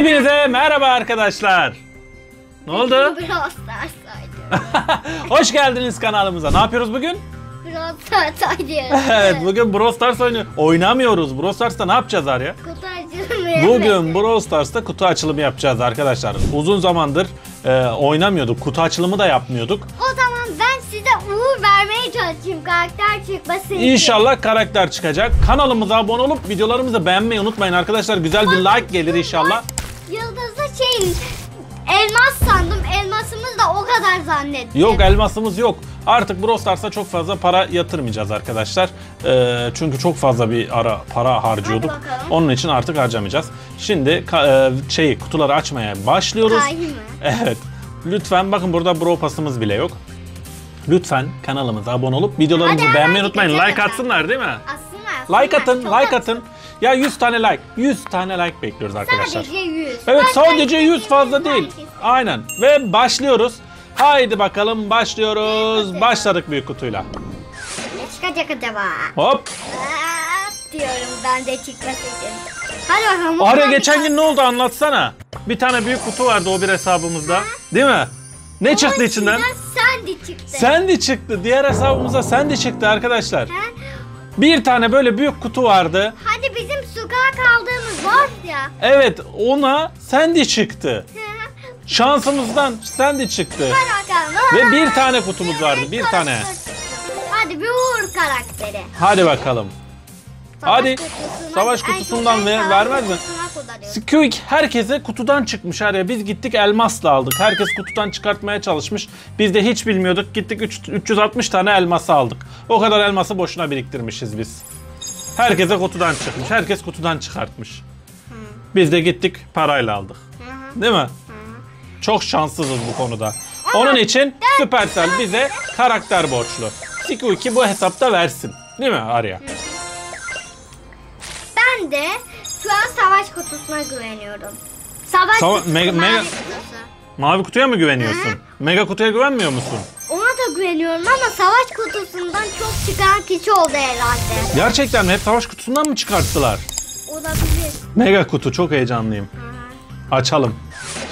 Hepinize merhaba arkadaşlar. Ne oldu? Brawl Stars oynuyoruz. Hoş geldiniz kanalımıza. Ne yapıyoruz bugün? Brawl Stars oynuyoruz. Evet bugün Brawl Stars oynuyor. Oynamıyoruz. Brawl Stars'ta ne yapacağız Arya? Kutu açılmıyor. Bugün Brawl Stars'ta kutu açılımı yapacağız arkadaşlar. Uzun zamandır e, oynamıyorduk. Kutu açılımı da yapmıyorduk. O zaman ben size uğur vermeye çalışayım karakter çıkması için. İnşallah karakter çıkacak. Kanalımıza abone olup videolarımızı beğenmeyi unutmayın arkadaşlar. Güzel bir like gelir inşallah. Şey elmas sandım. Elmasımız da o kadar zannettim. Yok elmasımız yok. Artık Brawl Stars'a çok fazla para yatırmayacağız arkadaşlar. Ee, çünkü çok fazla bir ara para harcıyorduk. Onun için artık harcamayacağız. Şimdi e, şeyi kutuları açmaya başlıyoruz. Kahi mi? Evet. Lütfen bakın burada Brawl Pass'ımız bile yok. Lütfen kanalımıza abone olup videolarımızı Hadi beğenmeyi hemen unutmayın. geçelim Like atsınlar değil mi? Aslında Like atın, çok like atın. Ya 100 tane like, 100 tane like bekliyoruz arkadaşlar. Sadece 100. Evet sadece 100 istediğiniz fazla değil. herkes. Aynen. Ve başlıyoruz. Haydi bakalım başlıyoruz. Başladık büyük kutuyla. Ne çıkacak acaba? Hop. Aa, diyorum ben de çıkması için. Hadi bakalım. Arya geçen gün ne oldu anlatsana. Bir tane büyük kutu vardı o bir hesabımızda. Değil mi? Ne çıktı içinden? Sandy çıktı. Sandy çıktı. Diğer hesabımıza Sandy çıktı arkadaşlar. Ha? Bir tane böyle büyük kutu vardı. Hadi kaldığımız var ya. Evet ona Sandy çıktı. Şansımızdan Sandy çıktı. Hadi bakalım. Ve bir tane kutumuz vardı. Bir tane. Hadi bir uğur karakteri. Hadi bakalım. Hadi. kutusundan- Savaş kutusundan ver- vermez mi? Squeak herkese kutudan çıkmış araya. Biz gittik elmasla aldık. Herkes kutudan çıkartmaya çalışmış. Biz de hiç bilmiyorduk. Gittik üç- 360 tane elması aldık. O kadar elması boşuna biriktirmişiz biz. Herkese kutudan çıkmış. Herkes kutudan çıkartmış. Biz de gittik parayla aldık. Değil mi? Çok şanssızız bu konuda. Onun için Supercell bize karakter borçlu. Squeak'i bu hesapta versin. Değil mi Arya? Ben de şu an savaş kutusuna güveniyorum. Savaş Sava- kutusu, mega- mavi kutusu. Mavi kutuya mı güveniyorsun? Mega kutuya güvenmiyor musun? Güveniyorum ama savaş kutusundan çok çıkan kişi oldu herhalde. Gerçekten mi? Hep savaş kutusundan mı çıkarttılar? Olabilir. Mega kutu çok heyecanlıyım. Hı. Açalım.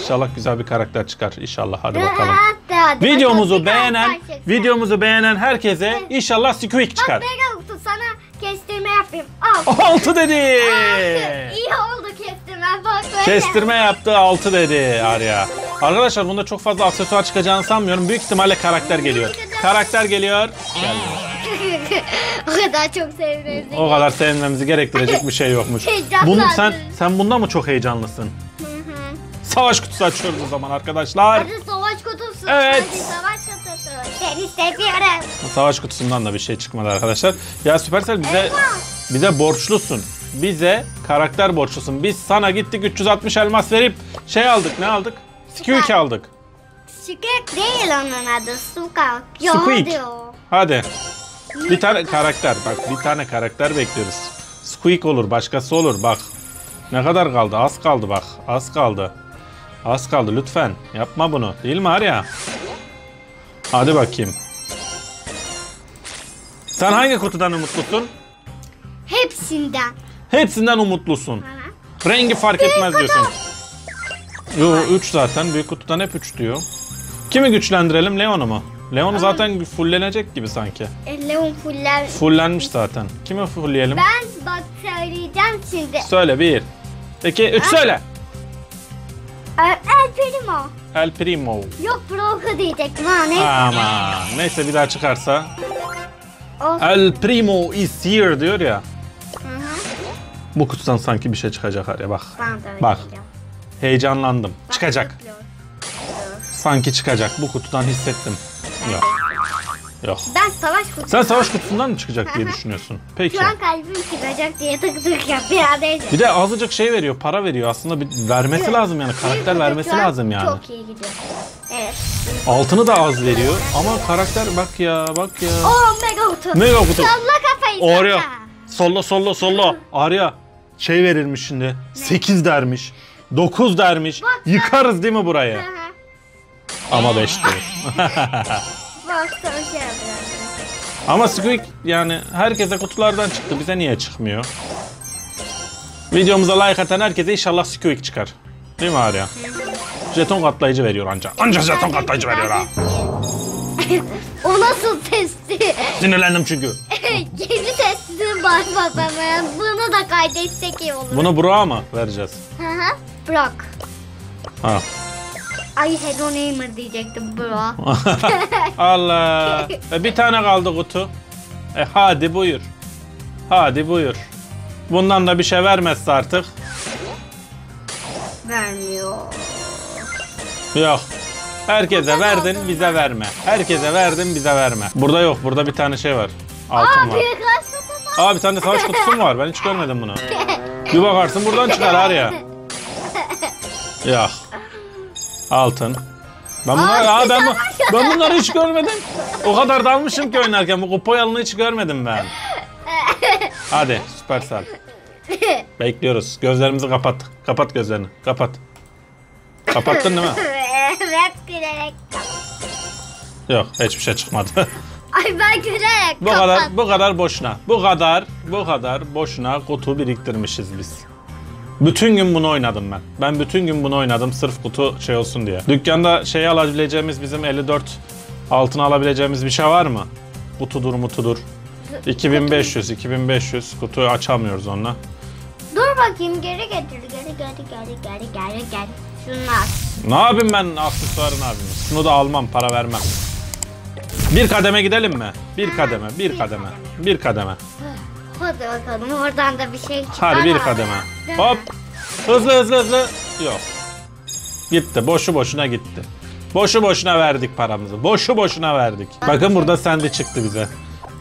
İnşallah güzel bir karakter çıkar. İnşallah hadi bakalım. Hadi, hadi. Videomuzu beğenen, videomuzu beğenen herkese inşallah Squeak Bak çıkar. mega kutu sana kestirme yapayım. Al. 6 dedi. İyi oldu kestirme bak böyle. Kestirme yaptı 6 dedi Arya. Arkadaşlar bunda çok fazla aksesuar çıkacağını sanmıyorum. Büyük ihtimalle karakter geliyor. Karakter geliyor. Gelmiyor. o kadar çok sevdim. O kadar sevinmemizi gerektirecek bir şey yokmuş. Bunu sen sen bunda mı çok heyecanlısın? Savaş kutusu açıyoruz o zaman arkadaşlar. Hadi savaş kutusu. Evet. Hadi savaş kutusu. Seni seviyorum. Savaş kutusundan da bir şey çıkmadı arkadaşlar. Ya Supercell bize bize borçlusun. Bize karakter borçlusun. Biz sana gittik 360 elmas verip şey aldık. Ne aldık? Squeak aldık. Squeak değil onun adı. Squeak. Squeak. Hadi. Bir tane karakter. Bak bir tane karakter bekliyoruz. Squeak olur, başkası olur bak. Ne kadar kaldı? Az kaldı bak. Az kaldı. Az kaldı lütfen. Yapma bunu. Değil mi Arya? Hadi bakayım. Sen hangi kutudan umutlusun? Hepsinden. Hepsinden umutlusun. Aha. Rengi fark etmez diyorsun. Yo 3 zaten. Büyük kutudan hep 3 diyor. Kimi güçlendirelim? Leon'u mu? Leon zaten fullenecek gibi sanki. E, Leon fuller. Fullenmiş zaten. Kimi fullleyelim? Ben bak söyleyeceğim şimdi. Söyle bir. İki, üç söyle. E, El Primo. El Primo. Yok Broco diyecektim ha ne? Aman. Neyse bir daha çıkarsa. Olsun. El Primo is here diyor ya. Hı hı. Bu kutudan sanki bir şey çıkacak Arya bak. Ben de öyle Bak. diyeceğim. Heyecanlandım. Çıkacak. Sanki çıkacak. Bu kutudan hissettim. Yok. Yok. Ben savaş kutusu. Sen savaş kutusundan mı çıkacak diye düşünüyorsun? Peki. Şu an kalbim çıkacak diye tık tık yapıyor. Hadi. Bir de azıcık şey veriyor, para veriyor. Aslında bir vermesi lazım yani. Karakter vermesi lazım yani. Çok iyi gidiyor. Evet. Altını da az veriyor ama karakter bak ya, bak ya. Oo mega kutu. Mega kutu. Salla kafayı. Salla. Solla solla solla. Arya. Şey verilmiş şimdi. 8 dermiş. 9 dermiş. Yıkarız değil mi burayı? Ama 5 diyor. Şey. Ama Squeak yani herkese kutulardan çıktı. Bize niye çıkmıyor? Videomuza like atan herkese inşallah Squeak çıkar. Değil mi Arya? Jeton katlayıcı veriyor ancak. Ancak jeton katlayıcı veriyor ha. o nasıl testi? Sinirlendim çünkü. Geri testini bakmadan bunu da kaydetsek iyi olur. Bunu Burak'a mı vereceğiz? Hı hı. Brock. Ha. Ay Hello Neighbor diyecektim bro. Allah. E, bir tane kaldı kutu. E hadi buyur. Hadi buyur. Bundan da bir şey vermezse artık. Vermiyor. Yok. Herkese verdin bize verme. Herkese verdin bize verme. Burada yok. Burada bir tane şey var. Altın Aa var. büyük Aa bir tane savaş kutusu mu var? Ben hiç görmedim bunu. Bir bakarsın buradan çıkar Arya. Yok. Altın. Ben bunları, Aa, ben, bu, ben bunları hiç görmedim. O kadar dalmışım ki oynarken bu kupa yalını hiç görmedim ben. Hadi Süpersel. Bekliyoruz. Gözlerimizi kapat. Kapat gözlerini. Kapat. Kapattın değil mi? evet gülerek. Yok hiçbir şey çıkmadı. Ay ben gülerek bu kadar bu kadar boşuna. Bu kadar bu kadar boşuna kutu biriktirmişiz biz. Bütün gün bunu oynadım ben. Ben bütün gün bunu oynadım sırf kutu şey olsun diye. Dükkanda şey alabileceğimiz bizim 54 altın alabileceğimiz bir şey var mı? Kutudur mutudur. 2500 2500 kutuyu açamıyoruz onunla. Dur bakayım geri getir. Geri geri geri geri geri geri. Şunlar. Ne yapayım ben aksesuarı ne yapayım? Şunu da almam para vermem. Bir kademe gidelim mi? Bir kademe, bir kademe, bir kademe. Hadi bakalım oradan da bir şey çıkar. Hadi bir kademe. Değil mi? Hop. Hızlı hızlı hızlı. Yok. Gitti. Boşu boşuna gitti. Boşu boşuna verdik paramızı. Boşu boşuna verdik. Bakın burada Sandy çıktı bize.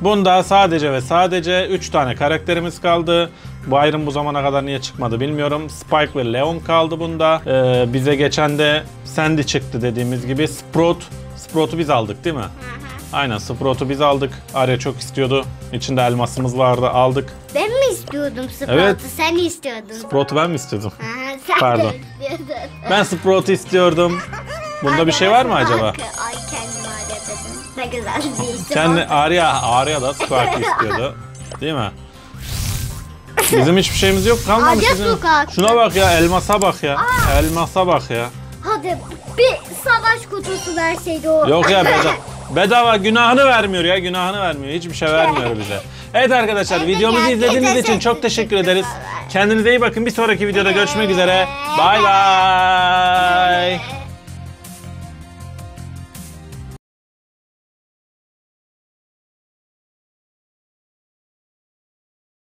Bunda sadece ve sadece 3 tane karakterimiz kaldı. Byron bu zamana kadar niye çıkmadı bilmiyorum. Spike ve Leon kaldı bunda. Ee, bize geçen de Sandy çıktı dediğimiz gibi. Sprout. Sprout'u biz aldık değil mi? Aynen Sprout'u biz aldık. Arya çok istiyordu. İçinde elmasımız vardı aldık. Ben mi istiyordum Sprout'u? Evet. Sen istiyordun. Sprout'u ben mi istiyordum? Aha, sen Pardon. de istiyordun. Ben Sprout'u istiyordum. Bunda bir şey var mı acaba? Ay kendim Arya dedim. Ne güzel bir isim Kendi oldu. Arya, Arya da Sprout'u istiyordu. Değil mi? Bizim hiçbir şeyimiz yok kalmamış. Arya bizim. Sokak. Şuna bak ya elmasa bak ya. Elmasa bak ya. Hadi bir savaş kutusu verseydi o. Yok ya bedava. Bedava günahını vermiyor ya günahını vermiyor. Hiçbir şey vermiyor bize. Evet arkadaşlar videomuzu izlediğiniz için çok teşekkür ederiz. Kendinize iyi bakın. Bir sonraki videoda görüşmek üzere. Bay bay.